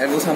알고 산